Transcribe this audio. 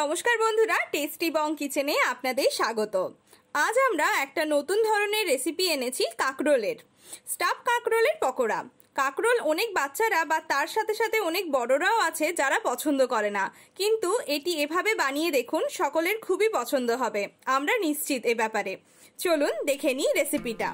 নমস্কার বন্ধুরা টেস্টি বং কিচেনে আপনাদের স্বাগত। আজ আমরা একটা নতুন ধরনের রেসিপি এনেছি কাকরোলের। স্টাফ কাকরোলের পকোড়া। কাকরোল অনেক বাচ্চারা বা তার সাথে সাথে অনেক বড়রাও আছে যারা পছন্দ করে না। কিন্তু এটি এভাবে বানিয়ে দেখুন, সকলের খুবই পছন্দ হবে। আমরা নিশ্চিত এ ব্যাপারে। চলুন দেখে নিই রেসিপিটা